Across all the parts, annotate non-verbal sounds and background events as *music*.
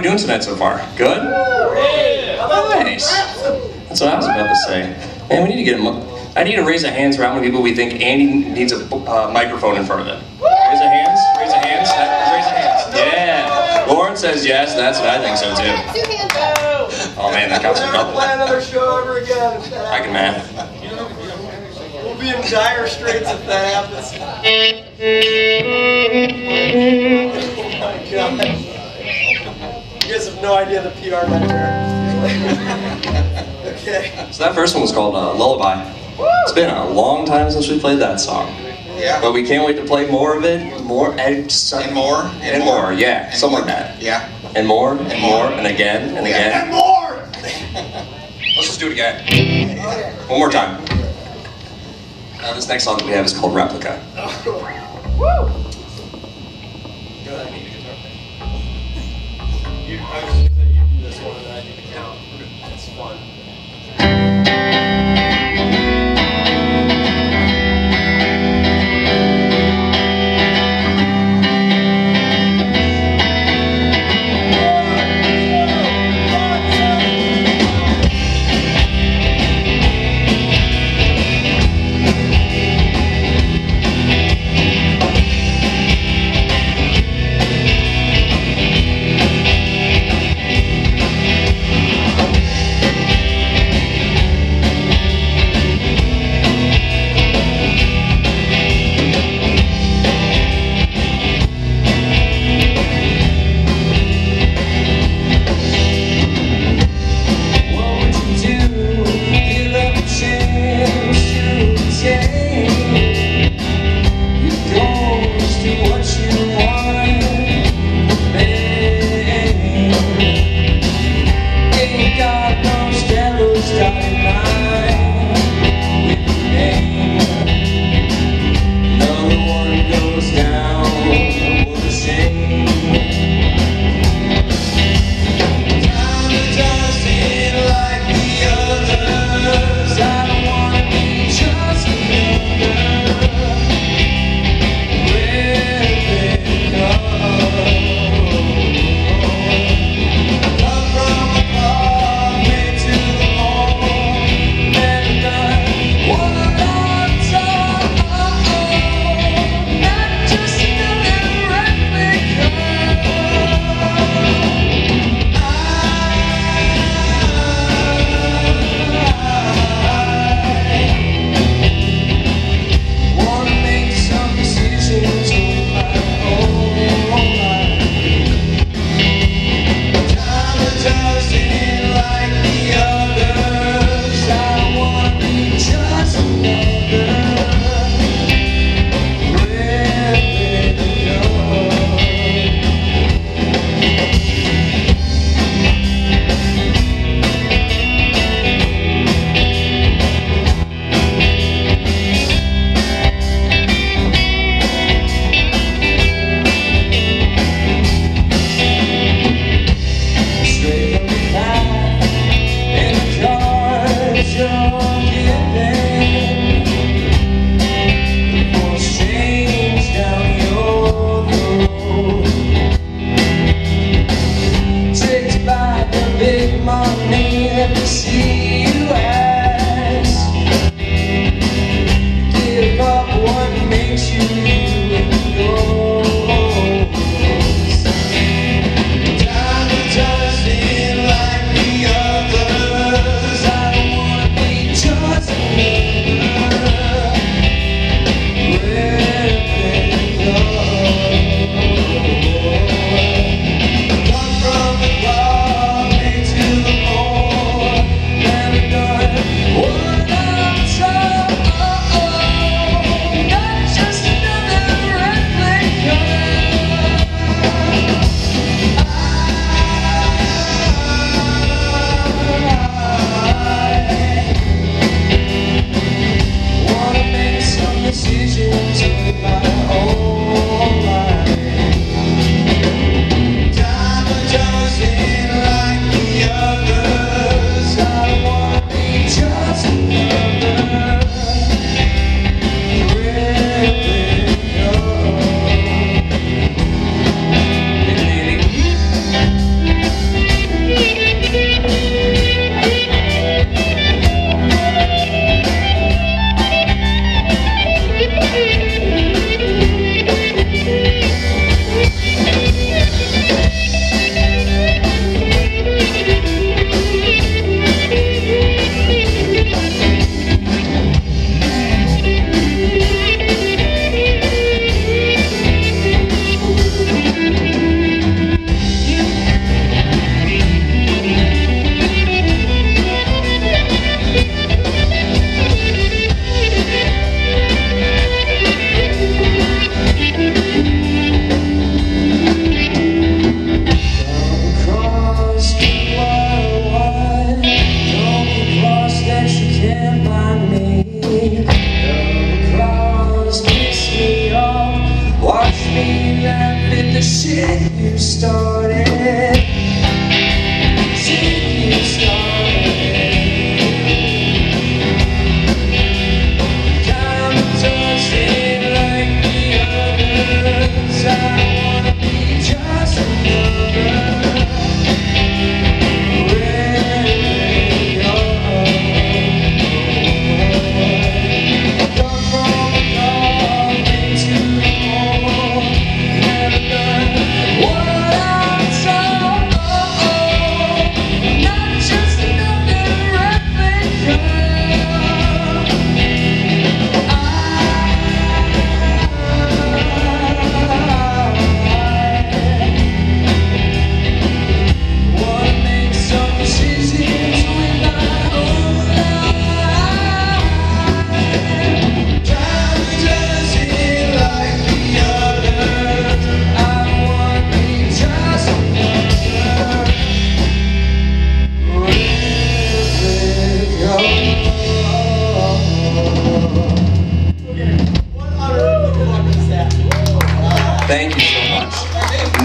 we doing tonight so far? Good? Nice. That's what I was about to say. Man, we need to get him. I need to raise a hands for how many people we think Andy needs a uh, microphone in front of him. Raise a hands. Raise a hands. That- Raise a hands. Yeah. Lauren says yes. That's what I think so too. Oh man, that counts for Never play another show ever again. I can math. We'll be in dire straits if that happens. Oh my god. You guys have no idea the PR nightmare. *laughs* okay. So that first one was called uh, Lullaby. It's been a long time since we played that song. Yeah. But we can't wait to play more of it. More and, some- And more, And, and more. more. Yeah. And Something more. that. Yeah. And more. And, more. more. And again. And Yeah. again. And more! *laughs* Let's just do it again. One more time. Now this next song that we have is called Replica. You, I was just gonna say you do this one and I do the count. It's fun.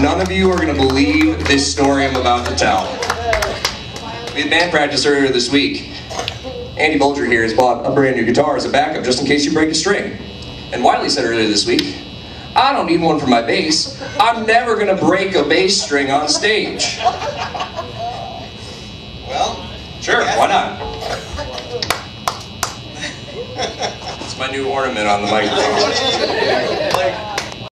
None of you are going to believe this story I'm about to tell. We had band practice earlier this week. Andy Bolger here has bought a brand new guitar as a backup just in case you break a string. And Wiley said earlier this week, I don't need one for my bass. I'm never going to break a bass string on stage. Well, Sure, why not? It's my new ornament on the microphone. *laughs*